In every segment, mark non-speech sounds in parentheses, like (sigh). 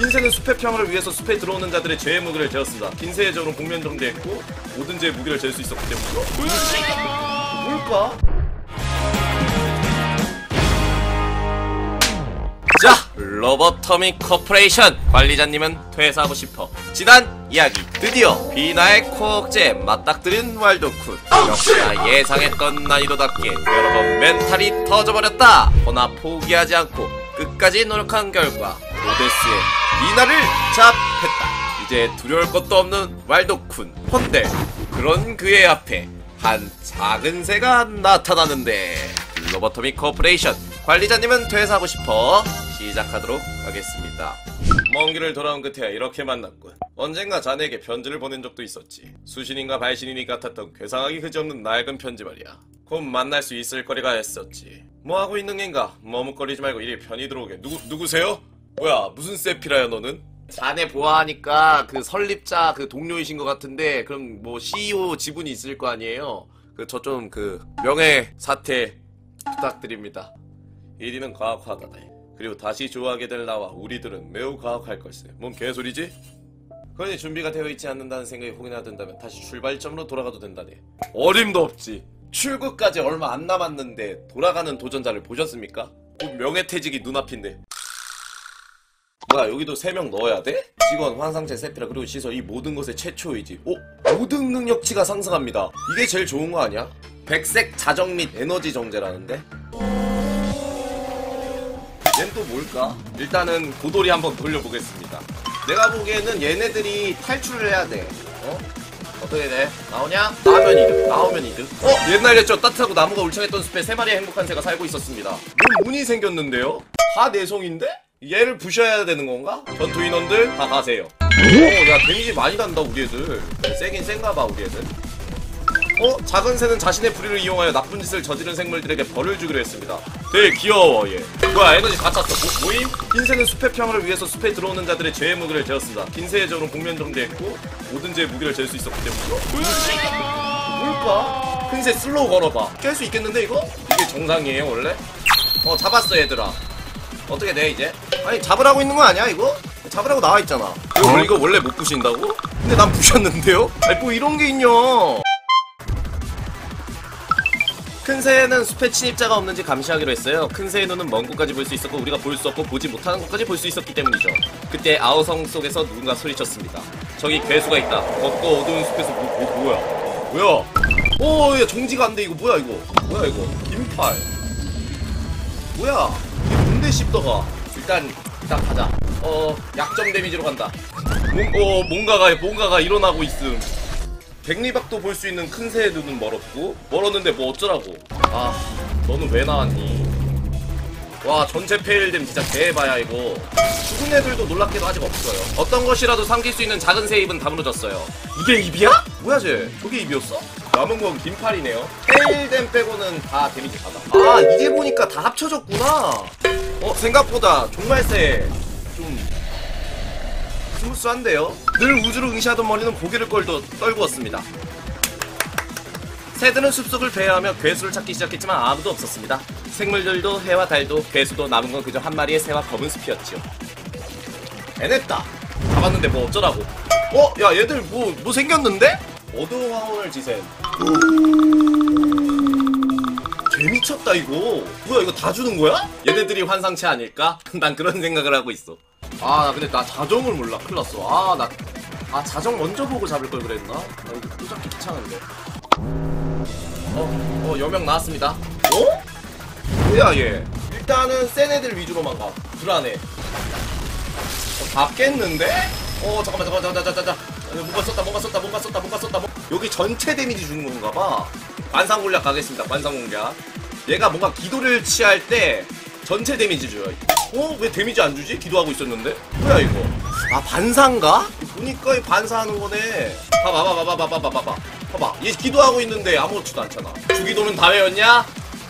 흰새는 숲의 평화를 위해서 숲에 들어오는 자들의 죄의 무게를 재었습니다. 흰새의 저울은 공명정대했고 모든 죄의 무게를 잴 수 있었기 때문이죠. 뭘까? 자, Lobotomy Corporation 관리자님은 퇴사하고 싶어. 지난 이야기 드디어 비나의 코어 억제 맞닥뜨린 왈도쿤 역시나 예상했던 난이도답게 여러 번 멘탈이 터져버렸다. 허나 포기하지 않고 끝까지 노력한 결과 오데스의 비나를 제압했다. 이제 두려울 것도 없는 왈도쿤. 헌데 그런 그의 앞에 한 작은 새가 나타나는데 Lobotomy Corporation 관리자님은 퇴사하고 싶어 시작하도록 하겠습니다. 먼 길을 돌아온 끝에 이렇게 만났군. 언젠가 자네에게 편지를 보낸 적도 있었지. 수신인과 발신인이 같았던 괴상하기 그지없는 낡은 편지 말이야. 곧 만날 수 있을 거리가 했었지. 뭐 하고 있는 겐가? 머뭇거리지 말고 이리 편히 들어오게. 누구 누구세요? 뭐야 무슨 세피라야 너는? 자네 보아하니까 그 설립자 그 동료이신 것 같은데 그럼 뭐 CEO 지분이 있을 거 아니에요? 그 저 좀 그 명예 사퇴 부탁드립니다. 1위는 과학화다네. 그리고 다시 좋아하게 될 나와 우리들은 매우 과학할 걸세. 뭔 개소리지? 그러니 준비가 되어 있지 않는다는 생각이 혹이나 든다면 다시 출발점으로 돌아가도 된다네. 어림도 없지. 출구까지 얼마 안 남았는데 돌아가는 도전자를 보셨습니까? 곧 명예퇴직이 눈앞인데. 뭐야 여기도 3명 넣어야 돼? 직원, 환상체, 세피라 그리고 시설 이 모든 것의 최초이지 오? 모든 능력치가 상승합니다 이게 제일 좋은 거 아니야? 백색 자정 및 에너지 정제라는데? 얜 또 뭘까? 일단은 고돌이 한번 돌려보겠습니다 내가 보기에는 얘네들이 탈출을 해야 돼 어? 어떻게 돼? 나오냐? 나오면 이득 나오면 이득 어? 옛날 랬죠 따뜻하고 나무가 울창했던 숲에 세 마리의 행복한 새가 살고 있었습니다 뭔 문이 생겼는데요? 다 내성인데? 얘를 부셔야 되는 건가? 전투 인원들 다 가세요. 오, 야 데미지 많이 난다 우리 애들. 세긴 센가 봐 우리 애들. 어? 작은 새는 자신의 부리를 이용하여 나쁜 짓을 저지른 생물들에게 벌을 주기로 했습니다. 되게 귀여워 얘. 뭐야 에너지 다 찼어. 뭐, 모임? 흰 새는 숲의 평화를 위해서 숲에 들어오는 자들의 죄의 무기를 재었습니다. 흰새의 적은 복면 정대했고 모든 죄의 무게를 잴 수 있었기 때문이죠. 뭘까? 흰새 slow 걸어봐. 깰 수 있겠는데 이거? 이게 정상이에요 원래? 어 잡았어 얘들아. 어떻게 돼 이제? 아니 잡으라고 있는 거 아니야 이거? 잡으라고 나와 있잖아. 이거, 이거 원래 못 부신다고? 근데 난 부셨는데요? 아니 뭐 이런 게 있냐? 큰 새는 숲에 침입자가 없는지 감시하기로 했어요. 큰 새의 눈은 먼 곳까지 볼 수 있었고 우리가 볼 수 없고 보지 못하는 곳까지 볼 수 있었기 때문이죠. 그때 아우성 속에서 누군가 소리쳤습니다. 저기 괴수가 있다. 걷고 어두운 숲에서 뭐, 뭐 뭐야? 뭐야? 오, 야 정지가 안 돼 이거 뭐야 이거? 뭐야 이거? 긴팔. 뭐야? 이게 뭔데 씹더가? 일단 일단 가자. 어 약점 데미지로 간다. 뭔, 어 뭔가가 뭔가가 일어나고 있음. 백리박도 볼 수 있는 큰 새의 눈은 멀었고 멀었는데 뭐 어쩌라고? 아 너는 왜 나왔니? 와 전체 페일됨 진짜 개봐야 이거 죽은 애들도 놀랍게도 아직 없어요 어떤 것이라도 삼킬 수 있는 작은 새 입은 다물어졌어요 이게 입이야? 뭐야 쟤 저게 입이었어? 남은 건 긴팔이네요 페일됨 빼고는 다 데미지 받아 아 이제 보니까 다 합쳐졌구나 어 생각보다 정말 세좀 스무스한데요? 늘 우주를 응시하던 머리는 고개를 걸도 떨구었습니다 새들은 숲속을 배회하며 괴수를 찾기 시작했지만 아무도 없었습니다. 생물들도 해와 달도 괴수도 남은 건 그저 한 마리의 새와 검은 숲이었지요. 해냈다. 잡았는데 뭐 어쩌라고? 어? 야 얘들 뭐 뭐 생겼는데? 어두운 황혼을 지센. 개미쳤다 이거. 뭐야 이거 다 주는 거야? 얘네들이 환상체 아닐까? (laughs) 난 그런 생각을 하고 있어. 아 나 근데 나 자정을 몰라. 큰일 났어. 아 나. 아 자정 먼저 보고 잡을 걸 그랬나? 나 이거 또 잡기 귀찮은데. 어, 어, 여명 나왔습니다. 어? 뭐야, 얘? 일단은 센 애들 위주로만 가. 불안해. 어, 잡겠는데? 어, 잠깐만, 잠깐만, 잠깐만, 잠깐만, 잠깐만. 뭔가 썼다, 뭔가 썼다, 뭔가 썼다, 뭔가 썼다. 뭐. 여기 전체 데미지 주는 건가 봐. 관상 공략 가겠습니다, 관상 공략. 얘가 뭔가 기도를 취할 때 전체 데미지 줘요. 어? 왜 데미지 안 주지? 기도하고 있었는데? 뭐야, 이거? 아, 반사인가? 보니까 이 반사하는 거네. 봐봐, 봐봐, 봐봐, 봐봐, 봐봐. 봐봐 얘 기도하고 있는데 아무렇지도 않잖아 주기도는 다 외웠냐?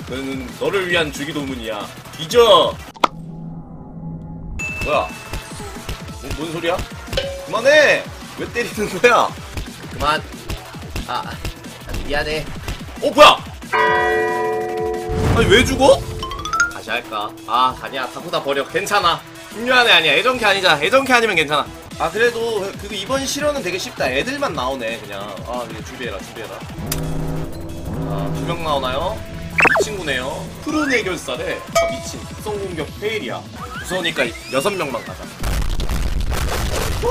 너는 너를 위한 주기도문이야 뒤져 뭐야 뭔, 뭔 소리야? 그만해 왜 때리는 거야 그만 아, 아 미안해 어 뭐야 아니 왜 죽어? 다시 할까? 아 아니야. 다구다 버려. 괜찮아. 미안해 아니야. 애정캐 아니자 애정캐 아니면 괜찮아. 아 그래도 그 이번 실현은 되게 쉽다. 애들만 나오네 그냥. 아 이거 준비해라 준비해라. 아두 명 나오나요? 이 친구네요. 프로 해결사래. 아 미친. 특성 공격 페일이야. 무서우니까 여섯 명만 가자. 오!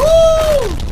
오!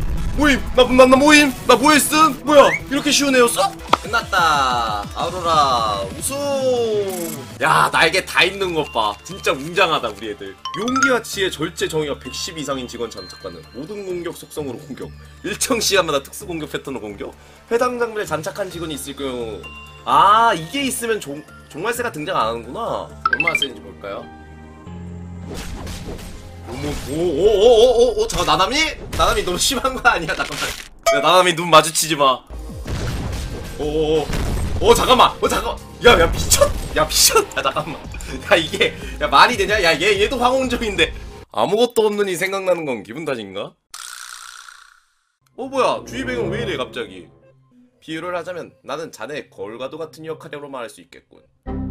모임. 모임 나 나 나 모임. 나 뭐했음 뭐야? 이렇게 쉬운 애였어? 끝났다. 아우로라 우승. 야 날개 다 있는 것봐. 진짜 웅장하다 우리 애들. 용기와 지혜 절제 정의가 110 이상인 직원 장착과는 모든 공격 속성으로 공격. 일정 시간마다 특수 공격 패턴으로 공격. 해당 장비에 장착한 직원이 있을 경우. 아 이게 있으면 종, 종말세가 등장 안 하는구나. 얼마나 쓰는지 볼까요? 오오오오오오 잠깐 나남이? 나남이 너무 심한 거 아니야? 잠깐만. 야 나남이 눈 마주치지 마. 오오오. 오 잠깐만. 오 잠깐만. 야야 미쳤 야 미쳤 야 잠깐만. 야 이게 야 말이 되냐? 야 얘 얘도 황홍종인데. 아무것도 없는 이 생각나는 건 기분 탓인가? 어 뭐야. 주의 배경 왜 이래 갑자기? 비유를 하자면 나는 자네의 걸과도 같은 역할이라고 말할 수 있겠군.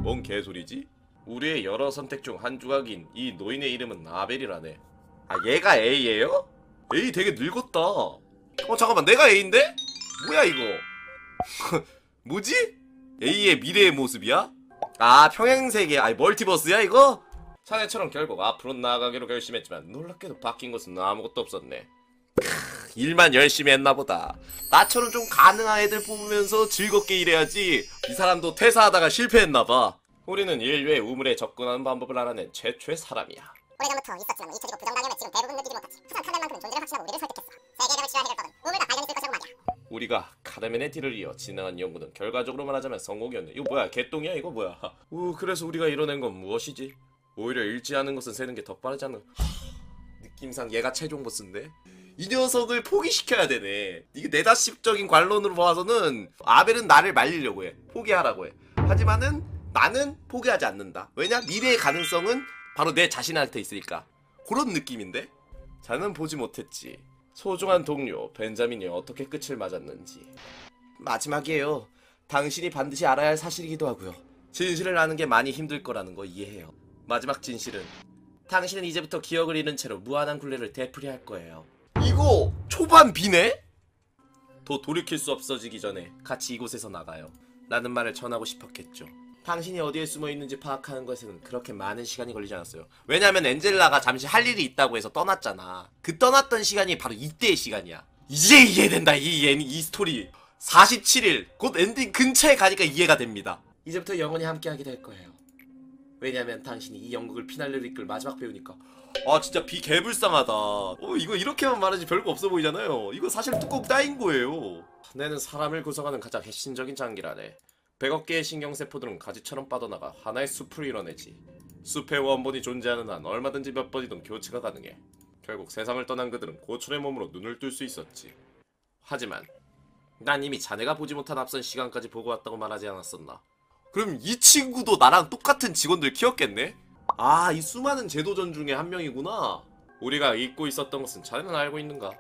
뭔 개소리지? 우리의 여러 선택 중 한 조각인 이 노인의 이름은 아벨이라네 아 얘가 A예요? A 되게 늙었다 어 잠깐만 내가 A인데? 뭐야 이거 (laughs) 뭐지? A의 미래의 모습이야? 아 평행세계 아니 멀티버스야 이거? 자네처럼 결국 앞으로 나아가기로 결심했지만 놀랍게도 바뀐 것은 아무것도 없었네 크, 일만 열심히 했나 보다 나처럼 좀 가능한 애들 뽑으면서 즐겁게 일해야지 이 사람도 퇴사하다가 실패했나 봐 우리는 인류의 우물에 접근하는 방법을 알아낸 최초의 사람이야 오래전부터 있었지만 잊혀지고 부정당함을 지금 대부분 느끼지 못하지. 수상 카멜만큼은 존재를 확신하고 우리를 설득했어. 세계력을 취한 해결법은 우물 다 발견했을 것이라고 말이야. 우리가 카르멘의 뒤를 이어 진행한 연구는 결과적으로 말하자면 성공이었네. 이거 뭐야? 개똥이야? 이거 뭐야? 우 그래서 우리가 이뤄낸 건 무엇이지? 오히려 않은 것은 세는 게 더 빠르지. 하, 느낌상 얘가 최종 보스인데. 이 녀석을 포기시켜야 되네. 이게 내다십적인 관론으로 봐서는 아벨은 나를 말리려고 해. 포기하라고 해. 하지만은 나는 포기하지 않는다. 왜냐? 미래의 가능성은 바로 내 자신한테 있으니까. 그런 느낌인데? 자는 보지 못했지. 소중한 동료 벤자민이 어떻게 끝을 맞았는지 마지막이에요. 당신이 반드시 알아야 할 사실이기도 하고요. 진실을 아는 게 많이 힘들 거라는 거 이해해요. 마지막 진실은 당신은 이제부터 기억을 잃은 채로 무한한 굴레를 되풀이할 거예요. 이거 초반 비네? 더 돌이킬 수 없어지기 전에 같이 이곳에서 나가요. 라는 말을 전하고 싶었겠죠. 당신이 어디에 숨어 있는지 파악하는 것에는 그렇게 많은 시간이 걸리지 않았어요. 왜냐면 엔젤라가 잠시 할 일이 있다고 해서 떠났잖아. 그 떠났던 시간이 바로 이때의 시간이야. 이제 이해된다 이 애니 이 스토리. 47일 곧 엔딩 근처에 가니까 이해가 됩니다. 이제부터 영원히 함께하게 될 거예요. 왜냐면 당신이 이 연극을 피날레로 이끌 마지막 배우니까. 아 진짜 비 개불쌍하다. 어 이거 이렇게만 말하지 별거 없어 보이잖아요. 이거 사실 뚜껑 따인 거예요. 내는 사람을 구성하는 가장 핵심적인 장기라네. 100억 개의 신경세포들은 가지처럼 빠져나가 하나의 숲을 이뤄내지. 숲의 원본이 존재하는 한 얼마든지 몇 번이든 교체가 가능해. 결국 세상을 떠난 그들은 고철의 몸으로 눈을 뜰 수 있었지. 하지만 난 이미 자네가 보지 못한 앞선 시간까지 보고 왔다고 말하지 않았었나. 그럼 이 친구도 나랑 똑같은 직원들 키웠겠네? 아, 이 수많은 제도전 중에 한 명이구나. 우리가 잊고 있었던 것은 자네는 알고 있는가?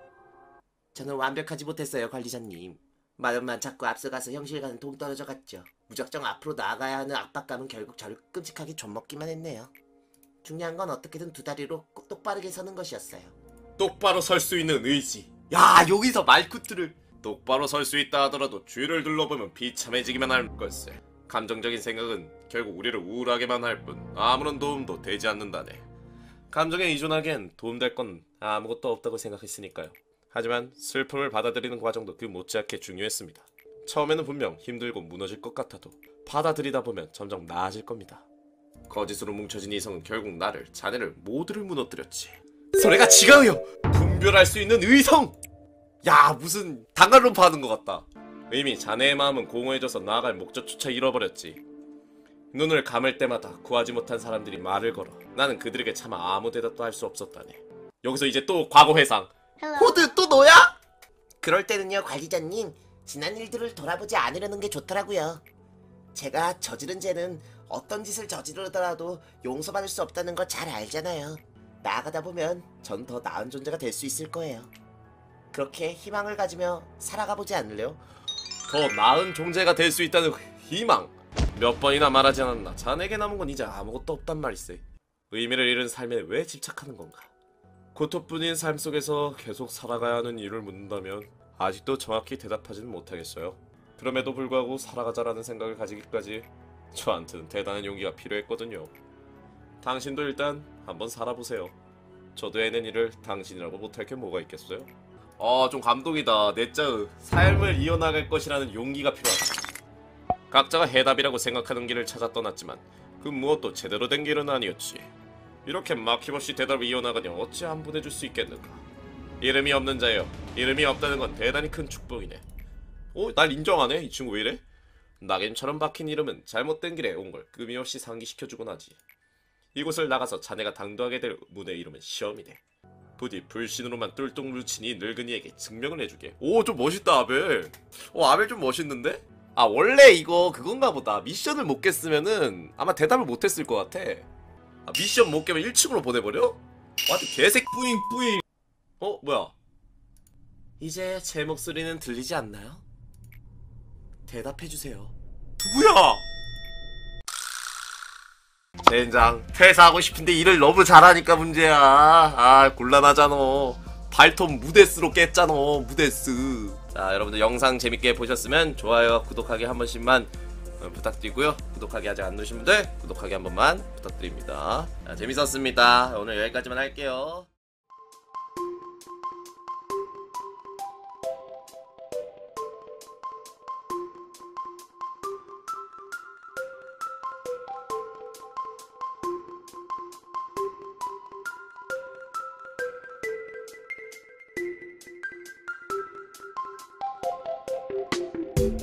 저는 완벽하지 못했어요, 관리자님. 마음만 자꾸 앞서가서 형실과는 동떨어져 갔죠. 무작정 앞으로 나아가야 하는 압박감은 결국 저를 끔찍하게 좀먹기만 했네요. 중요한 건 어떻게든 두 다리로 꼭 똑바르게 서는 것이었어요. 똑바로 설 수 있는 의지. 야 여기서 말쿠트를 똑바로 설 수 있다 하더라도 뒤를 둘러보면 비참해지기만 할 걸세. 감정적인 생각은 결국 우리를 우울하게만 할 뿐 아무런 도움도 되지 않는다네. 감정에 의존하기엔 도움될 건 아무것도 없다고 생각했으니까요. 하지만 슬픔을 받아들이는 과정도 그 못지않게 중요했습니다. 처음에는 분명 힘들고 무너질 것 같아도 받아들이다 보면 점점 나아질 겁니다. 거짓으로 뭉쳐진 이성은 결국 나를, 자네를 모두를 무너뜨렸지. 소리가 지가요! 분별할 수 있는 의성! 야 무슨 단갈론파 하는 것 같다. 이미 자네의 마음은 공허해져서 나아갈 목적조차 잃어버렸지. 눈을 감을 때마다 구하지 못한 사람들이 말을 걸어 나는 그들에게 차마 아무 대답도 할 수 없었다네. 여기서 이제 또 과거 회상. 호드 또 너야? 그럴 때는요, 관리자님. 지난 일들을 돌아보지 않으려는 게 좋더라고요. 제가 저지른 죄는 어떤 짓을 저지르더라도 용서받을 수 없다는 걸 잘 알잖아요. 나아가다 보면 전 더 나은 존재가 될 수 있을 거예요. 그렇게 희망을 가지며 살아가 보지 않을래요? 더 나은 존재가 될 수 있다는 희망 몇 번이나 말하지 않았나 자네에게 남은 건 이제 아무것도 없단 말이세 의미를 잃은 삶에 왜 집착하는 건가 고통뿐인 삶 속에서 계속 살아가야 하는 이유를 묻는다면 아직도 정확히 대답하지는 못하겠어요 그럼에도 불구하고 살아가자라는 생각을 가지기까지 저한테는 대단한 용기가 필요했거든요 당신도 일단 한번 살아보세요 저도 해낸 일을 당신이라고 못할 게 뭐가 있겠어요? 어, 좀 감동이다. 내짜 삶을 이어나갈 것이라는 용기가 필요하다. 각자가 해답이라고 생각하는 길을 찾아 떠났지만 그 무엇도 제대로 된 길은 아니었지. 이렇게 막힘없이 대답을 이어나가니 어찌 안 보내줄 수 있겠는가. 이름이 없는 자여. 이름이 없다는 건 대단히 큰 축복이네. 어, 날 인정하네. 이 친구 왜 이래? 낙인처럼 박힌 이름은 잘못된 길에 온걸 끔이없이 상기시켜주곤 하지. 이곳을 나가서 자네가 당도하게 될 문의 이름은 시험이네. 부디 불신으로만 똘똘 뭉친 이 늙은이에게 증명을 해주게. 오, 좀 멋있다, 아벨. 어, 아벨 좀 멋있는데? 아, 원래 이거 그건가 보다. 미션을 못 깼으면은 아마 대답을 못 했을 것 같아. 아, 미션 못 깨면 1층으로 보내버려? 완전 개색 뿌잉 뿌잉. 어, 뭐야? 이제 제 목소리는 들리지 않나요? 대답해주세요. 누구야? 젠장 퇴사하고 싶은데 일을 너무 잘하니까 문제야 아 곤란하잖아 발톱 무데스로 깼잖아 무데스 자 여러분들 영상 재밌게 보셨으면 좋아요와 구독하기 한 번씩만 어, 부탁드리고요. 구독하기 아직 안 누르신 분들 구독하기 한 번만 부탁드립니다. 자, 재밌었습니다. 오늘 여기까지만 할게요